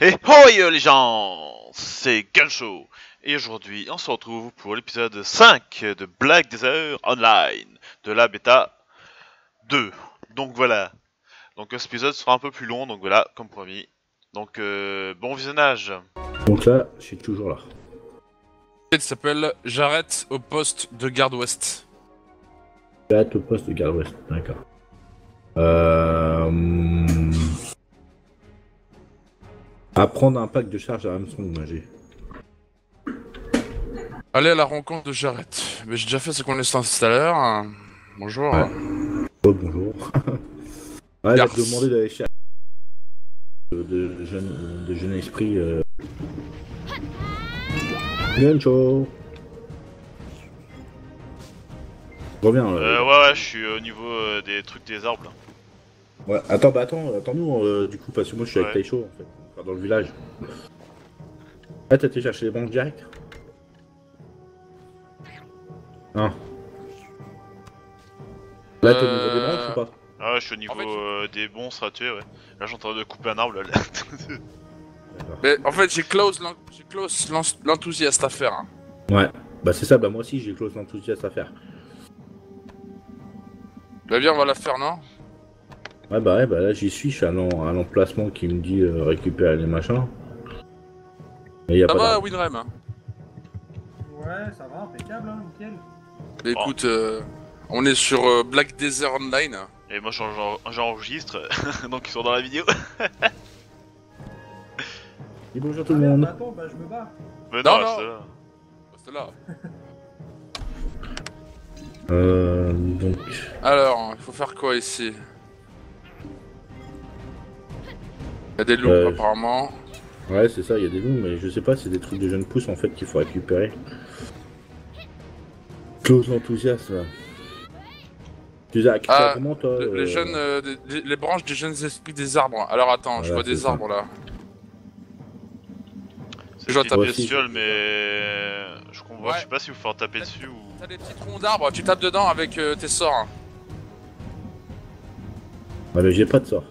Et hoi les gens C'est Gansho Et aujourd'hui, on se retrouve pour l'épisode 5 de Black Desert Online, de la bêta 2. Donc voilà. Donc cet épisode sera un peu plus long, donc voilà, comme promis. Donc euh, bon visionnage Donc là, je suis toujours là. Il s'appelle J'arrête au poste de garde ouest. Là, au poste de garde ouest, d'accord. Euh... Apprendre un pack de charge à Armstrong, moi j'ai. Allez à la rencontre de J'arrête. Mais j'ai déjà fait sa connaissance tout à l'heure. hein. Bonjour. Ouais. Oh, bonjour. ouais, il a demandé d'aller chez de, de, jeune, de jeune esprit. Euh... Gancho Je reviens. euh, euh, Ouais ouais, je suis au niveau euh, des trucs des arbres. là. Ouais, attends, bah attends, attends-nous euh, du coup, parce que moi je suis avec Ouais. Taisho en fait, enfin, dans le village. Ah, t'as été chercher les banques direct? Non. Là, t'es au niveau des Euh, branches ou pas? Ah ouais, je suis au niveau fait- euh, des bons tuer, ouais. Là, je suis en train de couper un arbre, là. Mais en fait, j'ai close l'enthousiaste à faire. hein. Ouais, bah c'est ça, bah moi aussi j'ai close l'enthousiasme à faire. Bah bien, on va la faire, non? Ouais, bah ouais, bah là j'y suis, je suis à l'emplacement qui me dit euh, récupérer les machins. Et y a Ça pas va. Winrem hein? Ouais, ça va, impeccable, hein, nickel. Mais écoute, euh, on est sur euh, Black Desert Online. Et moi, j'en- j'en- j'enregistre, donc ils sont dans la vidéo. Et bonjour tout le monde. bah attends, bah je me bats. Mais Non, non, non. c'est là. C'est là. Euh, donc. Alors, il faut faire quoi ici? Il y a des loups Euh, apparemment. Ouais, c'est ça, il y a des loups, mais je sais pas, c'est des trucs de jeunes pousses en fait qu'il faut récupérer. Close l'enthousiasme. Tu les as Ah, comment toi Le- euh, jeunes, euh, des- les branches des jeunes esprits des arbres. Alors attends, je vois des ça. arbres là. Je dois des taper dessus. mais. Je comprends, Ouais. je sais pas si vous faut en taper dessus ou. T'as des petits troncs d'arbres, tu tapes dedans avec euh, tes sorts. Ah, mais j'ai pas de sort.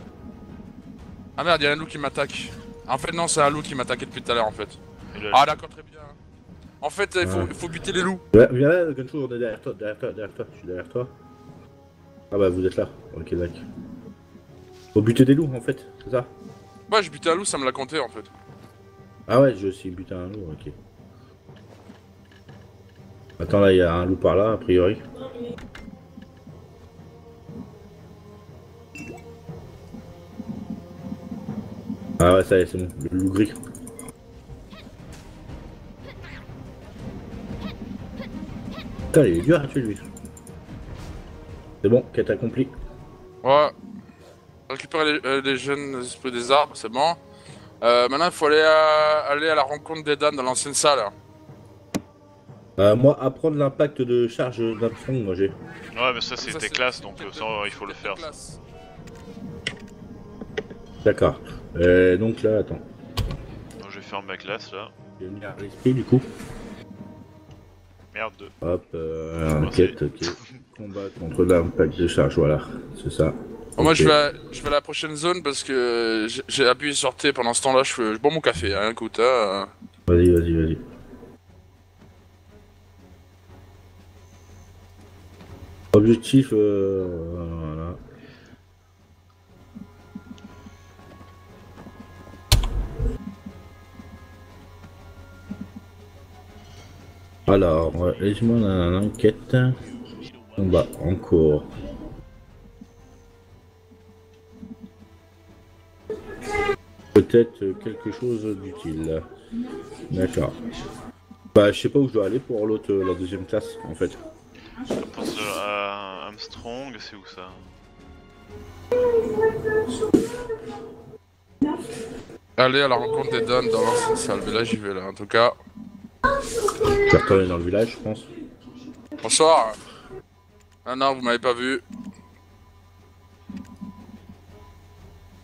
Ah merde, y'a un loup qui m'attaque. En fait, non, c'est un loup qui m'attaquait depuis tout à l'heure en fait. Ah d'accord, très bien. En fait, il faut, Ouais. faut buter les loups. Viens là, Guncho, on est derrière toi, derrière toi, derrière toi, je suis derrière toi. Ah bah vous êtes là, ok d'accord. Faut buter des loups en fait, c'est ça? Ouais, j'ai buté un loup, ça me l'a compté en fait. Ah ouais, je suis buté un loup, ok. Attends là, il y a un loup par là, a priori. Ah ouais, ça y est, c'est bon, le loup gris. Putain, il est dur à tuer lui. C'est bon, quête accomplie. Ouais. Récupérer les, euh, les jeunes esprits des arbres, c'est bon. Euh, maintenant, il faut aller à, aller à la rencontre des dames dans l'ancienne salle. Euh, moi, apprendre l'impact de charge d'Armstrong, moi j'ai. Ouais, mais ça, c'est tes classes, donc euh, ça, il faut le faire. D'accord. Euh, donc là, attends. Donc, je vais faire ma classe là. Je vais venir à l'esprit du coup. Merde, deux. Hop, euh, Bon, enquête, ok. Combat contre l'impact de charge, voilà. C'est ça. Bon, Moi, je vais, à, je vais à la prochaine zone parce que j'ai- appuyé sur T pendant ce temps-là. Je, fais- je bois mon café, hein, écoute. hein. Vas-y, vas-y, vas-y. Objectif, euh, voilà. Alors, laisse-moi une enquête. Combat en cours. Peut-être quelque chose d'utile. D'accord. Bah, je sais pas où je dois aller pour l'autre, la deuxième classe, en fait. Je pense à Armstrong, c'est où ça? Aller à la rencontre des dames dans l'ancienne salle. Mais là, j'y vais là, en tout cas. Je vais retourner dans le village, je pense. Bonsoir. Ah non, vous m'avez pas vu.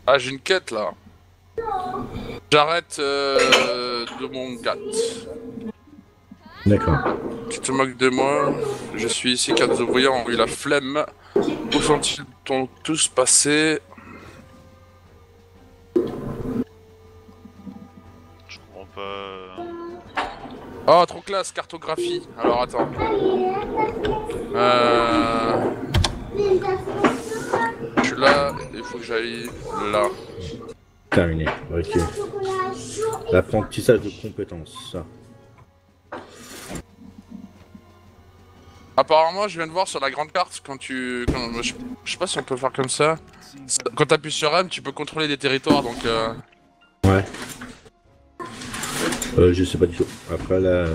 Ah, j'ai une quête là. J'arrête euh, de mon gâte. D'accord. Tu te moques de moi Je suis ici car des ouvriers ont eu la flemme. Où sont-ils ont tous passé pas. Oh, trop classe, cartographie. Alors attends. Euh... Je suis là, il faut que j'aille là. Terminé. Ok. L'apprentissage de compétences, ça. Apparemment, je viens de voir sur la grande carte quand tu. quand- je, je sais pas si on peut faire comme ça. Quand t'appuies sur M, tu peux contrôler des territoires donc. Euh... Ouais. Euh, je sais pas du tout. Après, la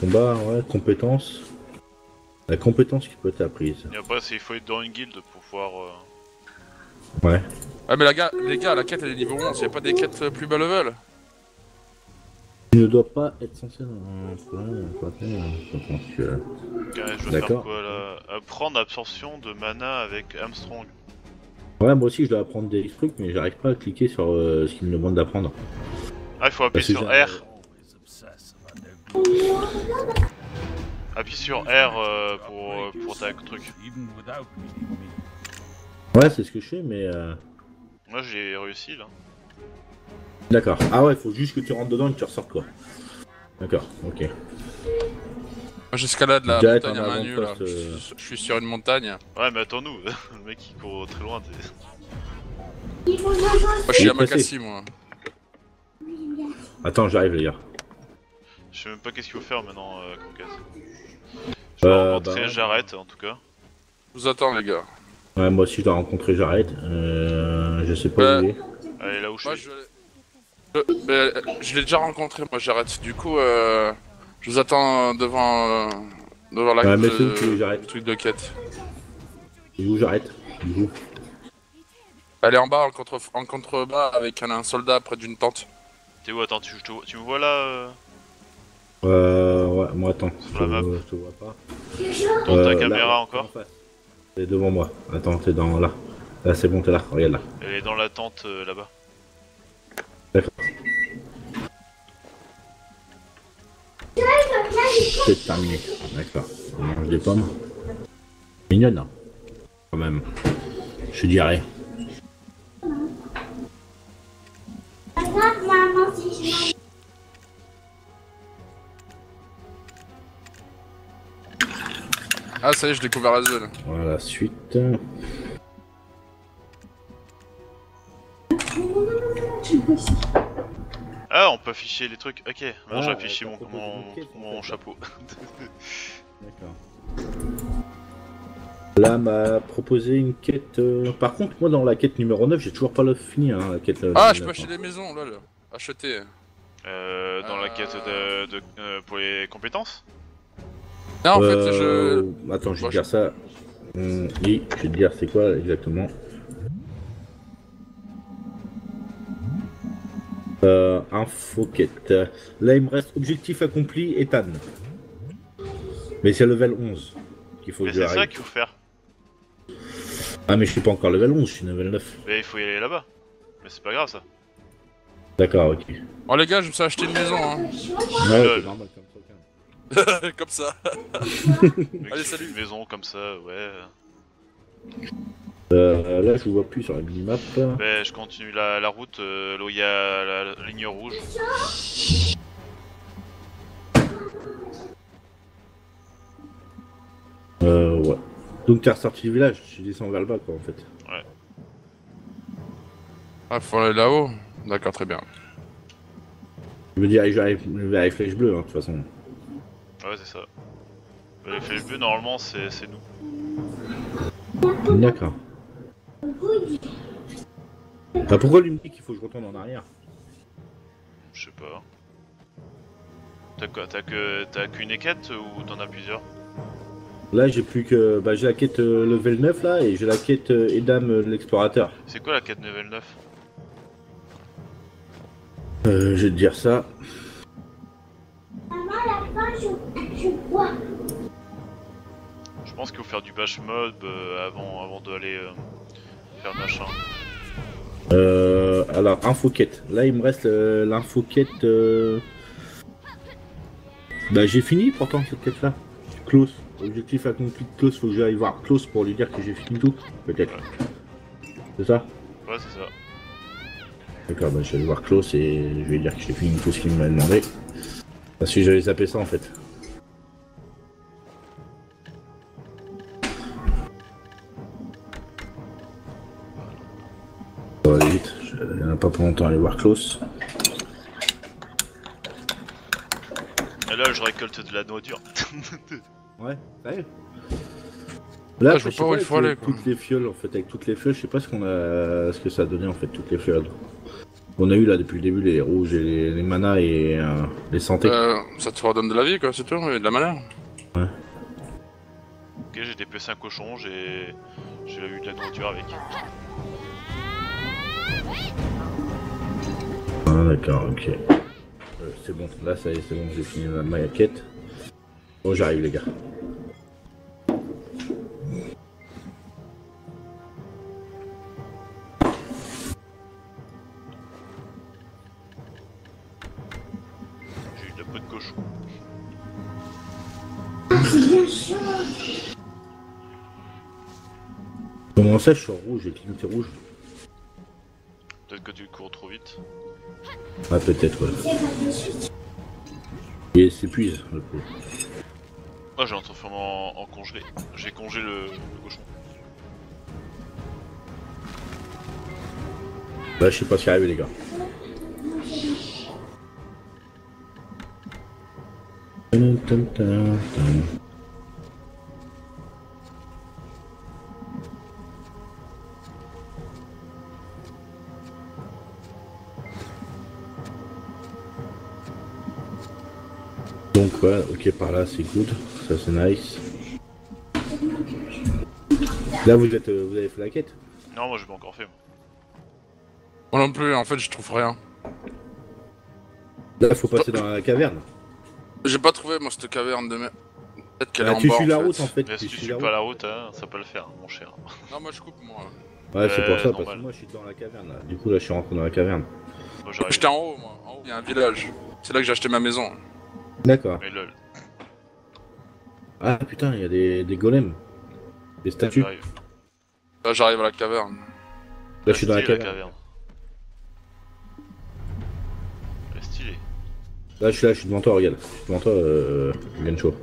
combat, ouais, compétences. La compétence qui peut être apprise. Et après, c'est- il faut être dans une guilde pour pouvoir. euh, Ouais. Ah, mais la gars, les gars, la quête elle est niveau 11, y'a pas des quêtes euh, plus bas level Tu ne dois pas être censé. Ouais, ouais, je pense que- ok, je dois faire D'accord. quoi là Apprendre absorption de mana avec Armstrong. Ouais, moi aussi, je dois apprendre des trucs, mais j'arrive pas à cliquer sur euh, ce qu'il me demande d'apprendre. Ah, il faut appuyer sur. R. Appuie sur R euh, pour, euh, pour ta truc. Ouais, c'est ce que je fais, mais. euh, Moi, j'ai réussi là. D'accord. Ah ouais, faut juste que tu rentres dedans et que tu ressortes, quoi. D'accord, ok. Moi j'escalade la montagne à main nue là. euh. Je suis- Je suis sur une montagne. Ouais, mais attends-nous, le mec il court très loin. Moi je suis à. Makassi moi. Attends, j'arrive, les gars. Je sais même pas qu'est-ce qu'il faut faire maintenant, euh. Je vais Euh, rencontrer bah, Jarrett en tout cas. Je vous attends les gars. Ouais, moi aussi, je dois rencontrer J'arrête. Euh, je sais pas où Ouais. il est. Allez, là où je Moi suis. je. Je, mais, euh, je l'ai déjà rencontré, moi j'arrête. Du coup, euh, je vous attends devant, euh, devant la Ouais, mais le- c'est où que j'arrête le truc de quête. Il est où J'arrête Il est où Elle est en bas, en, contre, en contrebas, avec un, un soldat près d'une tente. T'es où? Attends, tu, je te vois- tu me vois là euh, Euh, ouais, moi, attends. La je, map. je te vois pas. Dans ta Euh, caméra là, encore. T'es devant moi. Attends, t'es dans là. Là, c'est bon, t'es là. Regarde là. Elle est dans la tente euh, là-bas. D'accord. C'est terminé. D'accord. On mange des pommes. Mignonne, hein. Quand même. Je suis diarrhée. Ah, ça y est, j'ai découvert la zone. Voilà, suite. Ah, on peut afficher les trucs. Ok, maintenant Ah, j'ai affiché mon, mon, chapeau. D'accord. Là, m'a proposé une quête. euh, Par contre, moi, dans la quête numéro 9, j'ai toujours pas le fini, hein, la quête. euh, Ah, je peux 9, acheter hein. des maisons, lol. Acheter. Euh, dans la quête de, de- euh, pour les compétences? Non, en Euh, fait, je. Attends, je vais te dire ça. Hum, oui, je vais te dire c'est quoi exactement. Euh, info quête. Là, il me reste objectif accompli, Ethan. Mais c'est level 11 qu'il faut Mais que c'est ça qu'il faut faire. Ah, mais je suis pas encore level 11, je suis level 9. Mais il faut y aller là-bas. Mais c'est pas grave ça. D'accord, ok. Bon, les gars, je me suis acheté une maison, hein. Ouais, Lol. c'est normal comme ça. Comme ça. Allez, salut. Une maison comme ça, ouais. Euh, là, je vous vois plus sur la minimap. Ben, je continue la, la route euh, là où il y a la, la ligne rouge. Euh, ouais. Donc, t'es ressorti du village, tu descends vers le bas, quoi, en fait. Ah, faut aller là-haut? D'accord, très bien. Je veux dire, j'arrive vers les flèches bleues, hein, de toute façon. Ouais, c'est ça. Les bleues, normalement, c'est nous. D'accord. Bah, pourquoi lui me dit qu'il faut que je retourne en arrière? Je sais pas. T'as quoi? T'as que t'as qu'une quête ou t'en as plusieurs? Là, j'ai plus que. Bah, j'ai la quête euh, level 9 là, et j'ai la quête euh, Edam euh, l'explorateur. C'est quoi la quête level 9 Euh, je vais te dire ça. Je pense qu'il faut faire du bash mob euh, avant, avant d'aller euh, faire machin. Euh, alors, info quête. Là, il me reste euh, l'info quête. euh, Bah, j'ai fini pourtant cette quête là. Close. Objectif accompli de Close, faut que j'aille voir Close pour lui dire que j'ai fini tout, peut-être. C'est ça Ouais, c'est ça. D'accord, bah je vais aller voir Klaus et je vais lui dire que j'ai fini tout ce qu'il m'a demandé. Parce que j'avais zappé ça en fait. Ça va aller vite, je n'ai pas pour longtemps à aller voir Klaus. Et là, je récolte de la nourriture. Ouais, sérieux Là, Là, je sais pas où il avec faut le- aller, quoi. Toutes les fioles, en fait, avec toutes les fioles, je sais pas ce qu'on a, ce que ça a donné en fait, toutes les fioles. On a eu là depuis le début les rouges et les, les manas et euh, les santé. Euh, ça te redonne de la vie, quoi, c'est tout, et de la malheur. Ok, j'ai dépecé un cochon, j'ai j'ai eu de la nourriture avec. Ah, d'accord, ok. Euh, c'est bon, là ça y est, c'est bon, j'ai fini ma, ma quête. Bon, j'arrive les gars. Ça, je suis en rouge, j'ai clignoté rouge Peut-être que tu cours trop vite. Ah, peut-être, ouais. Et il s'épuise, le coup. Moi, j'ai un transformé en, en congelé. J'ai congelé le, le cochon. Là, je sais pas ce qui arrive, les gars. Tum, tum, tum, Donc voilà, ok par là c'est good, ça c'est nice. Là vous êtes, euh, vous avez fait la quête Non, moi, j'ai pas encore fait. moi. Moi non plus, en fait, je trouve rien. Là faut passer dans la caverne. J'ai pas trouvé, moi, cette caverne de merde. Peut-être qu'elle est Ah, en tu bas, suis en la fait. route en fait. Mais si tu suis suis la pas la route. hein, ça peut le faire, mon cher. Non, moi, je coupe, moi. Ouais, c'est pour Ouais, ça, parce que moi je suis dans la caverne là. Du coup là je suis rentré dans la caverne. J'étais en haut, moi. En haut, il y a un village. C'est là que j'ai acheté ma maison. D'accord. Mais lol, Ah putain, il y a des, des golems. Des statues. Là j'arrive. Là, j'arrive à la caverne. je suis dans la caverne. Stylé. Là je suis là, je suis devant toi, regarde. Je suis devant toi, euh. Gencho.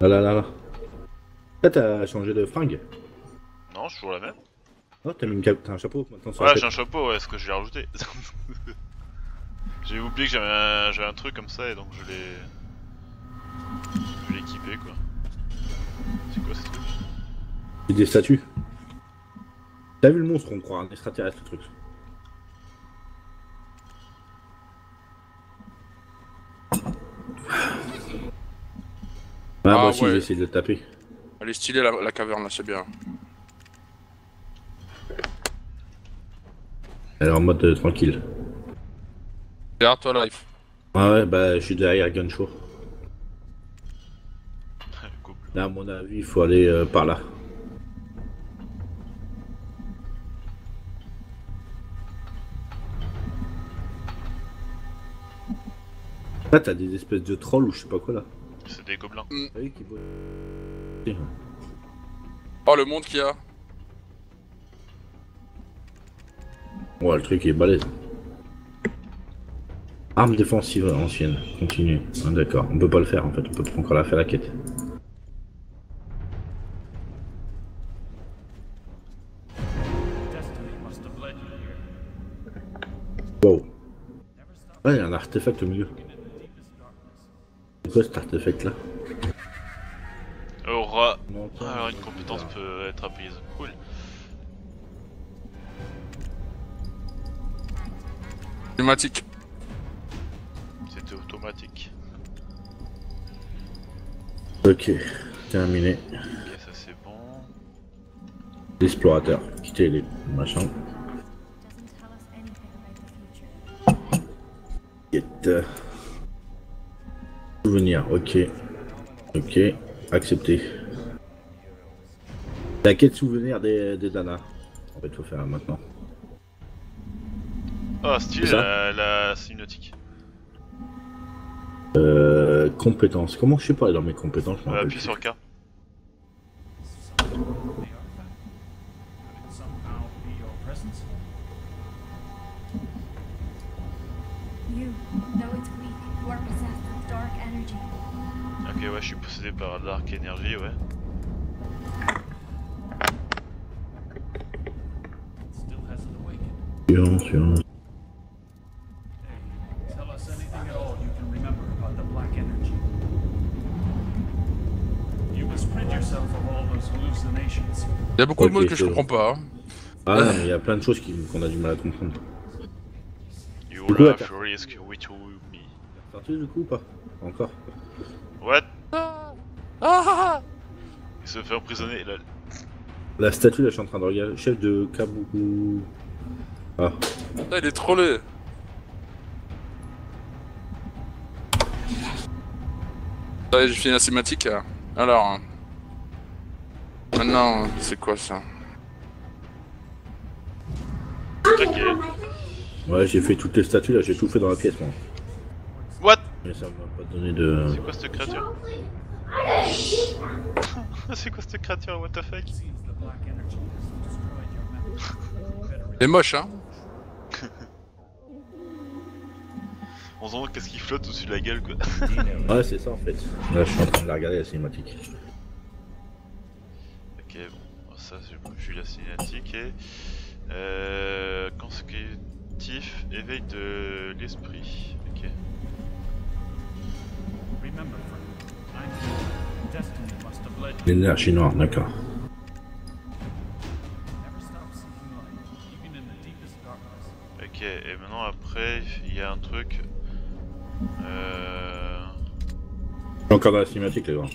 Là là là là. Là t'as changé de fringue. Non, je suis toujours la même. Oh t'as mis une cap- t'as un chapeau maintenant sur la Ouais, j'ai un chapeau, ouais, est-ce que je l'ai rajouté J'ai oublié que j'avais un, j'avais un truc comme ça et donc je l'ai. Je l'ai équipé quoi. C'est quoi ce truc? C'est des statues. T'as vu le monstre, on croit un extraterrestre le truc. Ah, Ah, moi aussi ouais. j'ai essayé de le taper. Elle est stylée, la, la caverne, là, c'est bien. Elle est en mode euh, tranquille. Derrière toi, là, il faut... Ah ouais, bah je suis derrière Gunshow. Couple. Là, à mon avis, il faut aller euh, par là. Là, t'as des espèces de trolls ou je sais pas quoi là. C'est des gobelins. Ah oui, qui. Oh, le monde qu'il y a. Ouais, le truc est balèze. Arme défensive ancienne, continue. Ah, D'accord, on peut pas le faire en fait, on peut pas encore la faire la quête. Wow. Ouais, il y a un artefact au milieu. C'est quoi cet artefact là Aura. Alors une compétence peut être apprise. Cool. Climatique. C'était automatique. Ok, terminé. Ok, ça c'est bon. L'explorateur, quitter les machins. Quête. Souvenir, ok. Ok, accepté. La quête souvenir des, des Dana. En fait, faut faire maintenant. Ah, stylé la, la. Euh, compétences. Comment je sais pas dans mes compétences je Euh, appuie sur K. You, though it's weak, you are possessed with dark energy. Ok, ouais, je suis possédé par l'arc énergie, ouais. Still hasn't Il y a beaucoup de mots que je comprends pas. hein. Ah non, mais il y a plein de choses qu'on a du mal à comprendre. You Du coup, have risk with me. Du coup ou pas Encore. What? Ah ah Il se fait emprisonner, là. La statue, là, je suis en train de regarder. Chef de Kabuku. Ah, ah, il est trollé. Ouais, j'ai fini la cinématique. euh. Alors. Hein. Maintenant, c'est quoi ça ouais, j'ai fait toutes les statues là, j'ai tout fait dans la pièce moi. What Mais ça m'a pas donné de. C'est quoi cette créature C'est quoi cette créature, what the fuck Seems the black energy has destroyed your memory. Better Il est moche, hein On se demande qu'est-ce qui flotte au-dessus de la gueule, quoi. Ouais, c'est ça en fait. Là, je suis en train de la regarder la cinématique. Ok, bon, ça j'ai vu la cinématique et. Euh. Consécutif, éveil de l'esprit. Ok. Remember, friend, I'm here. Destiny must have led you. L'énergie noire, d'accord. Never stop seeking light, even in the deepest darkness. Ok, et maintenant après, il y a un truc. Euh. Encore dans la cinématique les gars.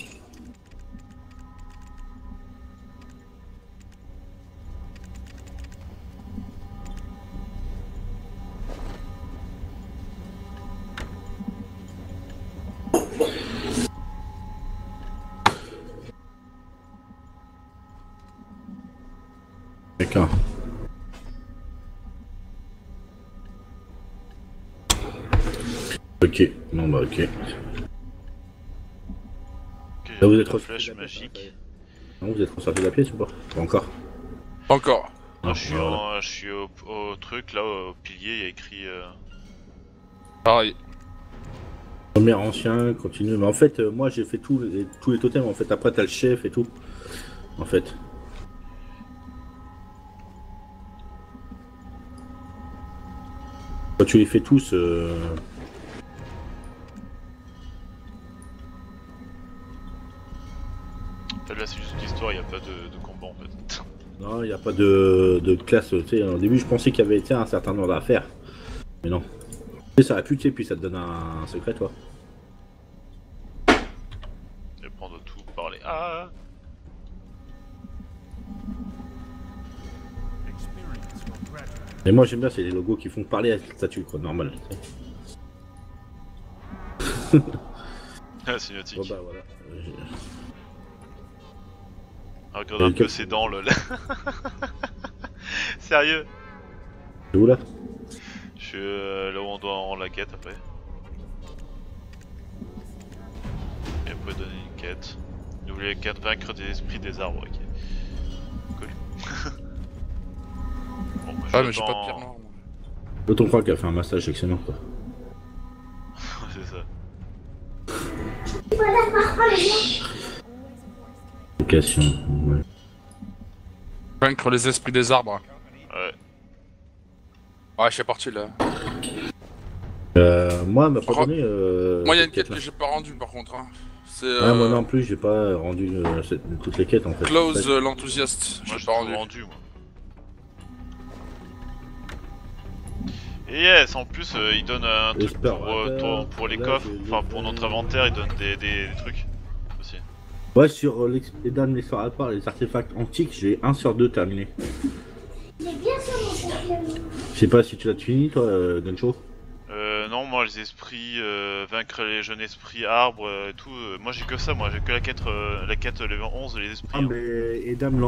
Ok, non bah ok. Là, vous êtes la ressorti flèche de la pièce, magique. Non, vous êtes ressorti de la pièce ou pas Pas encore. Pas encore. Non, Ah, je suis, voilà. en- je suis au, au truc là, au pilier, il y a écrit. euh, Pareil. Premier ancien, continue. Mais en fait, euh, moi j'ai fait tous les, tous les totems. En fait, après t'as le chef et tout. En fait. Quand tu les fais tous. euh, il n'y a pas de, de combat en fait. Non, il n'y a pas de, de classe. Tu sais, au début, je pensais qu'il y avait été un certain nombre à faire. Mais non. Sais, ça a pu, tu puis ça te donne un, un secret, toi. Et prendre tout, parler. Ah Experience will gradually Et moi, j'aime bien, c'est les logos qui font parler à cette statue, quoi, normal. Ah, cinématique. Bon, bah voilà. Euh, Ah, regarde un peu ses dents, lol. Sérieux C'est où là? Je suis euh, là où on doit rendre la quête après. Et après donner une quête. N'oubliez la quête vaincre des esprits des arbres, ok. Cool. bon, bah, Ah, mais j'ai pas de pierre noire. moi. L'autre, croit qu'elle a fait un massage excellent, quoi? C'est ça. Ouais. Vaincre les esprits des arbres. Ouais. Ouais, je suis parti là. Euh, moi, m'a pas Ro- donné. Euh, Moi, il y a une quête que j'ai pas rendue par contre. hein. C'est Ah, moi euh, non plus, j'ai pas rendu euh, cette- toutes les quêtes en fait. Close euh, l'enthousiaste. Moi, J'ai pas rendu. rendu, moi. Et yes, en plus, euh, il donne un truc pour, euh, pour les coffres, enfin pour notre inventaire, il donne des, des, des trucs. Ouais, sur les dames, l'histoire à part, les artefacts antiques, j'ai un sur deux terminé. Je sais pas si tu l'as fini toi, euh, Guncho Euh, non, moi, les esprits, euh, vaincre les jeunes esprits arbres euh, et tout, euh, moi j'ai que ça, moi j'ai que la quête, euh, la quête level 11, les esprits. Ah, hein. mais et dame,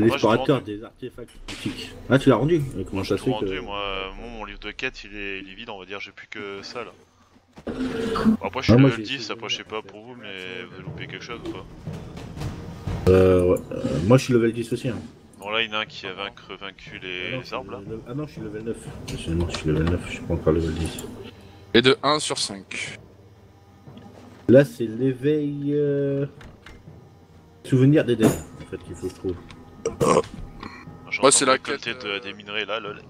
l'explorateur des artefacts antiques. Ah, tu l'as rendu Comment ça se fait rendu, que... moi, moi, mon livre de quête il est, il est vide, on va dire, j'ai plus que ça là. Bon, après, je suis Ah, moi, level j'ai 10, essayé après, je sais pas pour vous, mais vous avez loupé quelque chose ou pas Euh, ouais, euh, moi, je suis level 10 aussi. Hein. Bon, là, il y en a un qui a vaincre, vaincu les, Ah non, les je suis arbres là. Ah non, je suis level 9. Excusez-moi, je suis level 9, je suis pas encore level 10. Et de 1 sur 5. Là, c'est l'éveil. euh, Souvenir d'Eden, en fait, qu'il faut que je trouve. Ouais, c'est la quête, de- euh, des minerais là, lol.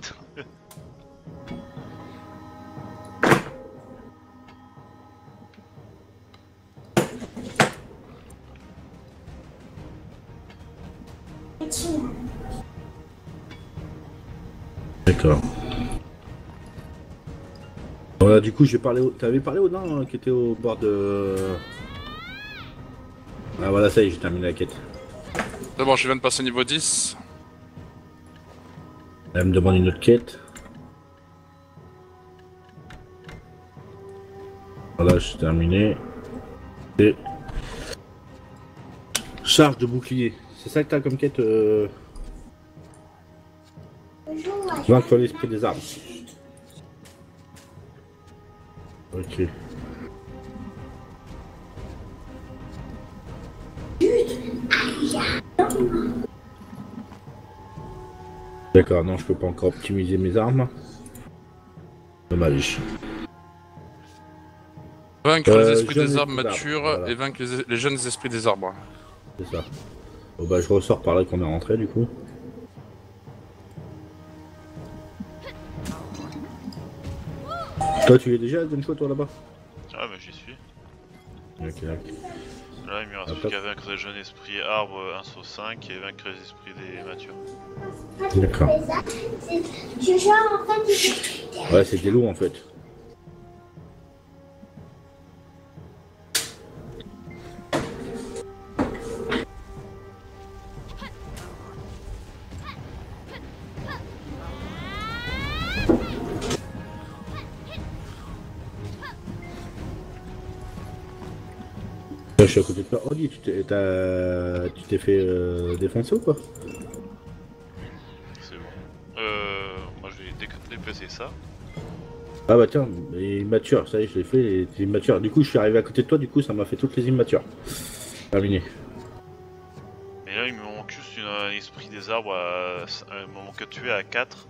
D'accord. Voilà, du coup, j'ai parlé. Au... T'avais parlé au nain hein, qui était au bord de. Ah, voilà, ça y est, j'ai terminé la quête. D'abord, je viens de passer niveau 10. Elle me demande une autre quête. Voilà, j'ai terminé. Et. Charge de bouclier. C'est ça que t'as comme quête euh... Vaincre l'esprit des armes. Ok. D'accord, non, je peux pas encore optimiser mes armes. Dommage. Vaincre Euh, les esprits jeunes des arbres esprits matures voilà. et vaincre les, les jeunes esprits des arbres. C'est ça. Bon bah je ressors par là qu'on est rentré du coup. Toi tu es déjà à Gunshot toi là-bas? Ah, mais j'y suis. Ok, ok. Là, il me reste Ah, plus qu'à vaincre les jeunes esprits arbres 1 sur 5 et vaincre les esprits des matures. D'accord. Je joue en fait du Ouais c'est des loups en fait. Je suis à côté de toi. Oli, tu t'es t'as- tu t'es fait euh, défoncer ou quoi? C'est bon. Euh. Moi, je vais dé- déplacer ça. Ah bah tiens, les immatures, ça y est, je l'ai fait, les, les immatures. Du coup, je suis arrivé à côté de toi, du coup, ça m'a fait toutes les immatures. Terminé. Mais là, il me manque juste une- un esprit des arbres à. Il me manque à tuer à 4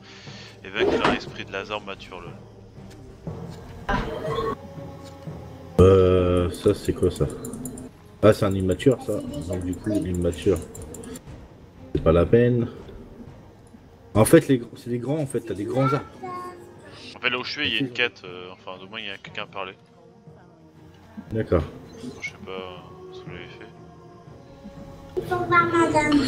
et vaincre un esprit de l'arbre mature là. Euh, ça, c'est quoi ça? Ah, c'est un immature, ça. Donc, du coup, l'immature, c'est pas la peine. En fait, les, c'est des grands, en fait, t'as des grands arbres. En fait, là où je suis, il y a une quête. euh, enfin, de moins, il y a quelqu'un à parler. D'accord. Je sais pas euh, ce que l'avez fait. Faut voir madame.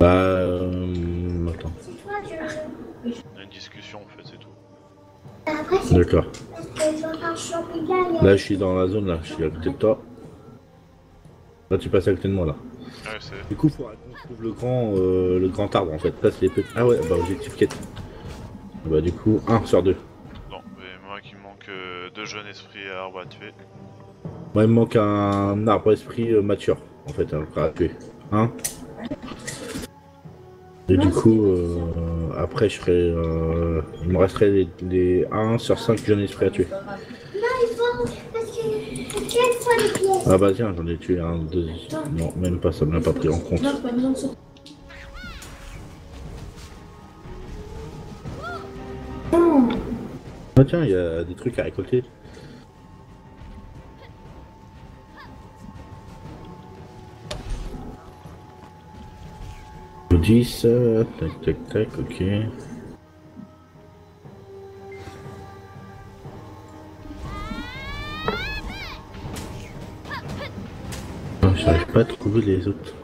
Bah, euh, attends. C'est toi, je. On a une discussion en fait, c'est tout. D'accord. Là, je suis dans la zone, là. Je suis à côté de toi. Là, tu passes à côté de moi, là. Ouais, c'est. Du coup, faut qu'on trouve le grand, euh, le grand arbre, en fait. Là, c'est les petits. Ah ouais, bah, objectif quête. Bah, du coup, 1 sur 2. Non, mais moi qui me manque euh, deux jeunes esprits à arbre à tuer. Moi, il me manque un arbre esprit euh, mature, en fait, hein, à tuer. Hein? Et du coup, euh, après, je ferai. Euh, il me resterait les, les 1 sur 5 jeunes esprits à tuer. Non, il faut. Parce que. Quelle fois les pièces Ah bah tiens, j'en ai tué un, deux. Non, même pas, ça me l'a pas pris en compte. Ah tiens, il y a des trucs à récolter. Le 10, euh, tac tac tac, ok. Pas à trouver les autres.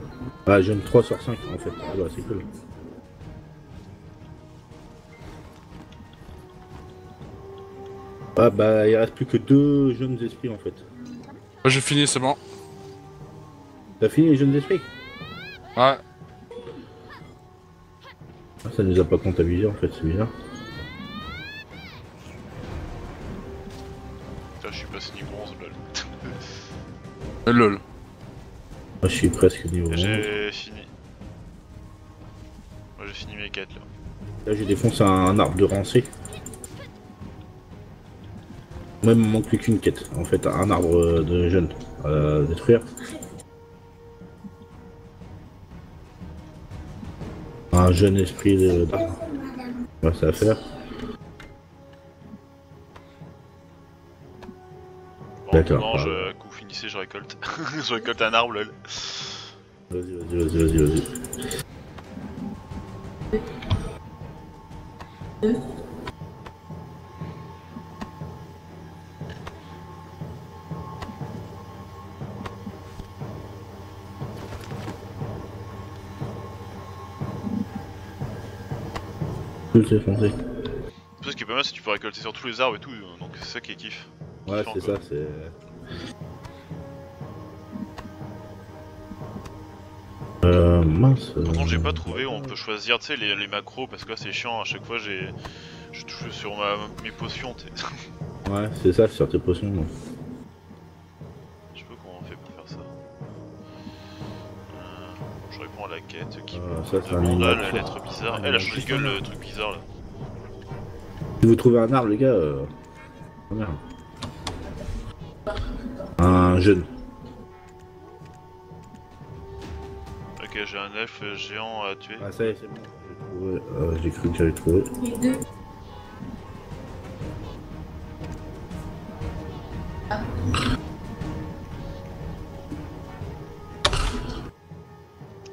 Ah, j'aime 3 sur 5 en fait. Ah bah c'est cool. Ah bah il reste plus que deux jeunes esprits en fait. Moi, j'ai fini, c'est bon. T'as fini les jeunes esprits? Ouais. ah, Ça nous a pas comptabilisé en fait, c'est bizarre. Putain, je suis passé niveau 11, lol. Euh, lol. Moi je suis presque niveau 11. J'ai fini. Moi j'ai fini mes quêtes là. Là j'ai défoncé un arbre de rancé. Moi il me manque plus qu'une quête, en fait un arbre euh, de jeunes à détruire. Un Un jeune esprit de. Ouais, ça à faire. Bon, D'accord. Je, récolte. je récolte un arbre, lol. Vas-y, vas-y, vas-y, vas-y, vas-y. Ce qui est pas mal, c'est que tu peux récolter sur tous les arbres et tout, donc c'est ça qui est kiff. Ouais, c'est ça, c'est. Euh, mince. J'ai euh, pas trouvé on peut choisir, tu sais, les, les macros, parce que là c'est chiant, à chaque fois j'ai. Je touche sur ma, mes potions, tu. Ouais, c'est ça, sur tes potions. Je sais pas comment on fait pour faire ça. Euh, je réponds à la quête qui me ça, c'est un demande la lettre bizarre. Elle a changé de gueule le truc bizarre là. Si vous trouvez un arbre, les gars. Euh... oh, merde. Un jeune. J'ai un elfe géant à tuer. Ah, ça y est, c'est bon. J'ai trouvé. Euh, j'ai cru que j'avais trouvé.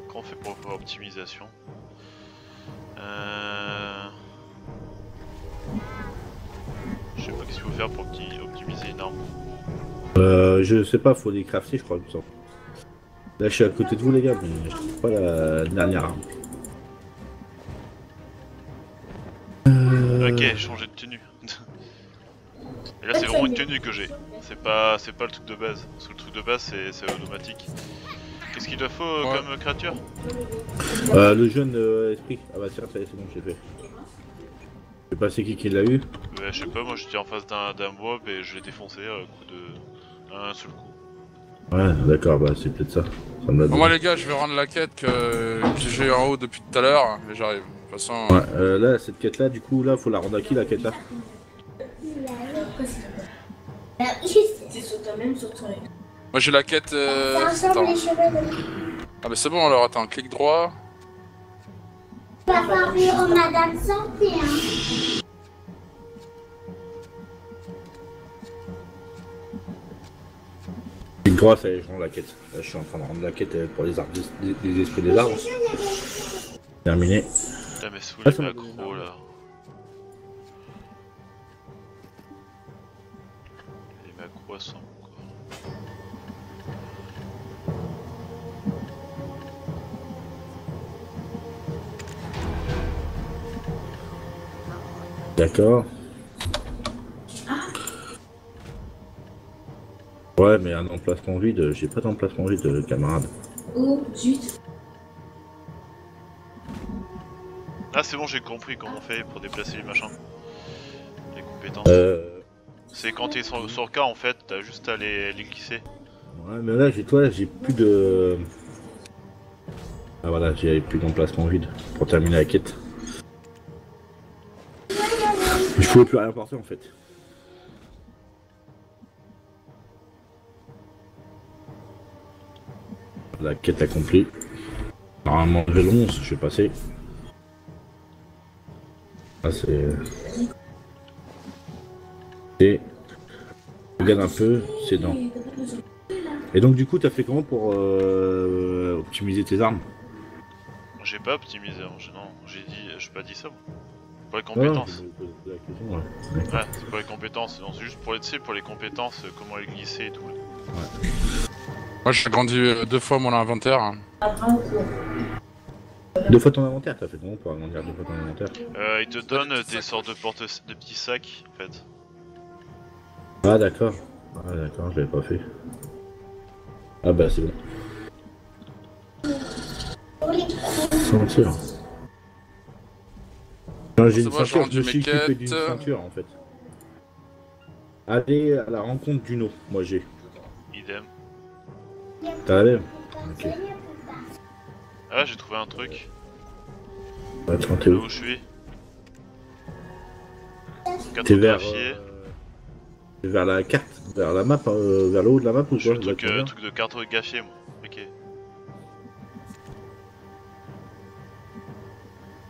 Comment on fait pour optimisation Euh... Je sais pas qu'est-ce qu'il faut faire pour opti- optimiser une arme? Euh, je sais pas, faut les crafter, je crois, me semble. Là, je suis à côté de vous, les gars, mais je trouve pas la dernière arme. Euh, Ok, changer de tenue. Et là c'est vraiment une tenue que j'ai. C'est pas, c'est pas le truc de base. Parce que le truc de base c'est automatique. Qu'est-ce qu'il te faut euh, Ouais. comme créature? Euh, le jeune euh, esprit. Ah bah tiens, ça y est, c'est bon, j'ai fait. Je sais pas c'est qui qui l'a eu. Ouais, je sais pas, moi j'étais en face d'un d'un mob et je l'ai défoncé à coup de. un seul coup. Ouais, d'accord, bah c'est peut-être ça. Ça me l'a Bon, moi les gars, je vais rendre la quête que, que j'ai en haut depuis tout à l'heure, et j'arrive. De toute façon, Ouais, euh, là, cette quête-là, du coup, là, faut la rendre à qui, la quête-là? C'est sur toi-même, sur ton moi j'ai la quête. Euh... Ça Attends. ressemble les cheveux de Ah bah c'est bon alors, attends, clic droit. parure Madame Santé, hein. Une est, je rends la quête. Là, je suis en train de rendre la quête euh, pour les arbres, esprits des arbres. Terminé. Putain, mais sous Ah, les macros là. Les macros sont quoi. D'accord. Ouais, mais un emplacement vide, j'ai pas d'emplacement vide, camarade. Oh, zut. Ah, c'est bon, j'ai compris comment on fait pour déplacer les machins. Les compétences. Euh. C'est quand t'es sur, sur le cas en fait, t'as juste à les, les glisser. Ouais, mais là, j'ai toi, j'ai plus de. Ah voilà, j'ai plus d'emplacement vide pour terminer la quête. Je pouvais plus rien porter en fait. La quête accomplie. Normalement, j'ai le 11, je vais passer. Ah, c'est. Et. Regarde un peu, c'est dans. Et donc, du coup, t'as fait comment pour euh, optimiser tes armes? J'ai pas optimisé, hein, non, j'ai dit, j'ai pas dit ça. moi. Pour les compétences. ouais. Ouais, c'est pour les compétences, non, c'est juste pour les, pour les compétences, euh, comment les glisser et tout. Moi j'ai agrandi euh, deux fois mon inventaire. Deux fois ton inventaire, t'as fait comment pour agrandir deux fois ton inventaire Euh, ils te donnent des sortes de porte de petits sacs, en fait. Ah, d'accord. Ah, d'accord, je l'avais pas fait. Ah, bah, c'est bon. Ceinture. Non, j'ai C'est une bon, j'ai ceinture, je suis équipé d'une ceinture en fait. Allez à la rencontre d'Uno, moi j'ai. Idem. T'as la même Ok. Ah, j'ai trouvé un truc. Attends, t'es Là où où je suis. T'es vers, euh, t'es vers la carte, vers la map, euh, vers le haut de la map ou quoi le truc, euh, truc de cartographié, moi. Ok.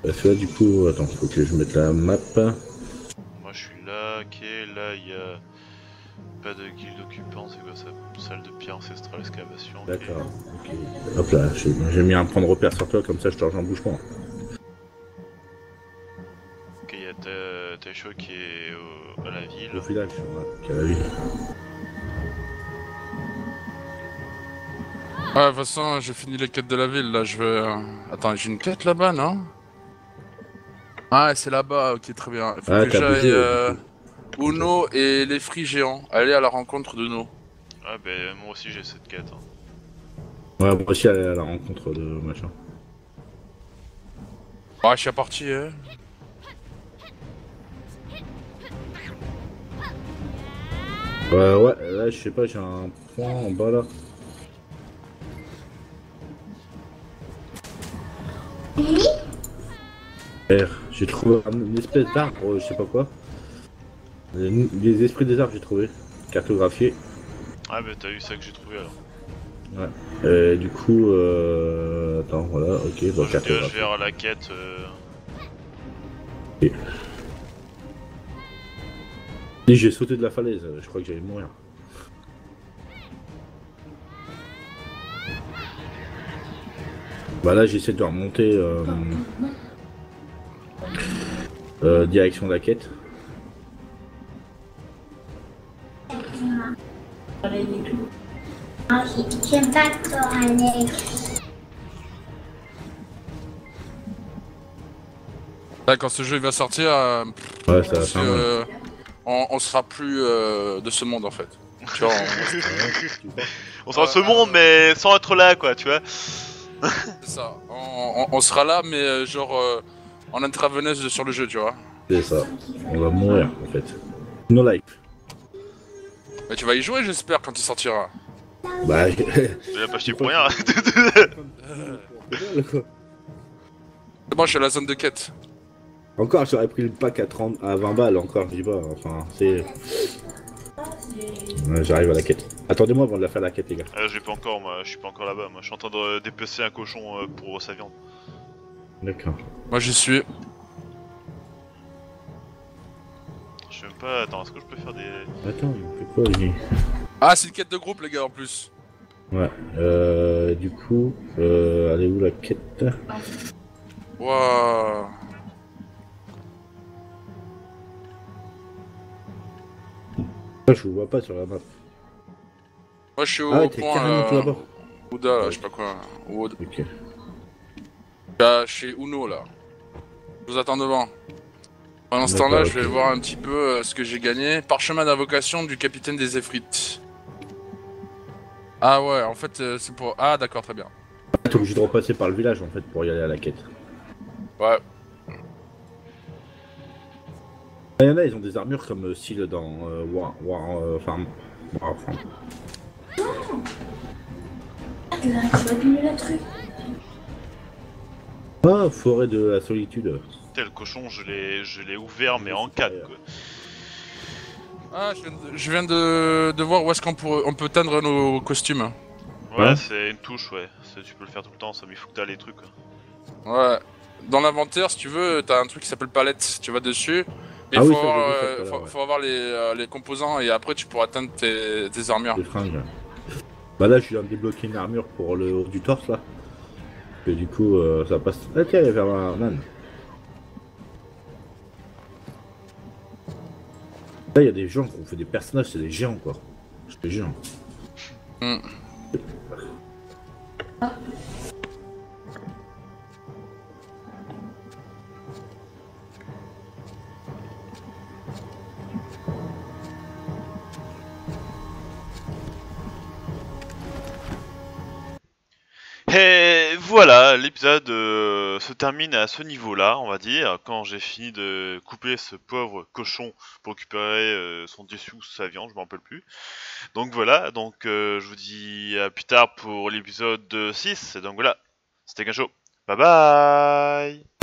Parce que là, du coup, attends, faut que je mette la map. Moi je suis là, ok, là il y a pas de guilde occupant, c'est quoi ça Salle de pierre ancestrale, excavation. D'accord, ok. Hop là, j'ai mis un point de repère sur toi, comme ça je te rejoins bouge pas. Ok, il y a Ta- Taisho qui est au- à la ville. Le village, ouais, qui est à la ville. Ouais, de toute façon, j'ai fini les quêtes de la ville, là, je vais... euh, Attends, j'ai une quête là-bas, non? Ah, c'est là-bas, ok, très bien. Faut Ah, que j'aille... euh. Uno et les fruits géants. Aller à la rencontre d'Uno. Ah ben moi aussi j'ai cette quête. hein. Ouais, moi aussi aller à la rencontre de machin. Ouais, je suis parti, hein. Ouais, ouais, là je sais pas, j'ai un point en bas là. R, j'ai trouvé un- une espèce d'arbre, euh, je sais pas quoi. Les, les esprits des arbres, j'ai trouvé. Cartographié. Ah ben t'as eu ça que j'ai trouvé alors. Euh, du coup, euh... attends, voilà, ok, bon, je dirige cartographie. vers la quête. euh, Et j'ai sauté de la falaise, euh, je crois que j'allais mourir. Bah là, j'essaie de remonter euh, euh, direction de la quête. Ah, J'aime pas quand elle est Là, quand ce jeu il va sortir, euh, Ouais, ça va euh, on, on sera plus euh, de ce monde en fait. Tu vois, on- On sera ce monde mais sans être là quoi, tu vois. c'est ça. On, on- on sera là, mais genre euh, en intraveneuse sur le jeu, tu vois. C'est ça. On va mourir en fait. No life. Mais tu vas y jouer, j'espère, quand il sortira. Bah, Je l'ai pas acheté pour rien. C'est bon, je suis à la zone de quête. encore, j'aurais pris le pack à, 30, à 20 balles, encore, je dis pas. Enfin, c'est. Ouais, J'arrive à la quête. Attendez-moi avant de la faire la quête, les gars. Ah, j'ai pas encore moi, je suis pas encore là-bas. Moi je suis en train de dépecer un cochon euh, pour sa viande. D'accord. Moi, j'y suis. Sais même pas. Attends, est-ce que je peux faire des. Attends, il fait quoi, lui Ah, c'est une quête de groupe, les gars, en plus. Ouais. Euh, du coup, euh, elle est où la quête Waouh. Je vous vois pas sur la map. Moi, je suis au Ah, ouais, point. carrément tout euh, là-bas. Ouda, là, je sais pas quoi. Ouda. Ok. Là, chez Uno, là. Je vous attends devant. Pendant ce temps-là, je vais voir un petit peu euh, ce que j'ai gagné. Parchemin d'invocation du capitaine des Effrites. Ah ouais, en fait, euh, c'est pour... Ah, d'accord, très bien. T'es obligé de repasser par le village en fait pour y aller à la quête. Ouais. Ah, Il y en a, ils ont des armures comme euh, style dans euh, War, War euh, Farm. War Farm. le truc. Ah, forêt de la solitude. Le cochon, je l'ai, je l'ai ouvert mais en 4 quoi. Ah, je viens de, je viens de, de voir où est-ce qu'on pourrait- on peut teindre nos costumes. Ouais, Ouais. c'est une touche, ouais. Tu peux le faire tout le temps, ça, mais il faut que t'as les trucs. quoi. Ouais. Dans l'inventaire, si tu veux, t'as un truc qui s'appelle palette. Tu vas dessus. Mais Ah il oui, faut, avoir, ça euh, faut, l'heure, ouais. faut avoir les, euh, les composants et après tu pourras teindre tes, tes armures. Des fringues. Bah là, je viens de débloquer une armure pour le haut du torse là. Et du coup, euh, ça passe. Ah, tiens, il y avait un man. Là, il y a des gens qui ont fait des personnages, c'est des géants quoi. C'est des géants. Hmm. Et voilà, l'épisode euh, se termine à ce niveau-là, on va dire, quand j'ai fini de couper ce pauvre cochon pour récupérer euh, son dessous, sa viande, je m'en rappelle plus. Donc voilà, donc euh, je vous dis à plus tard pour l'épisode 6, et donc voilà, c'était Gacho. Bye bye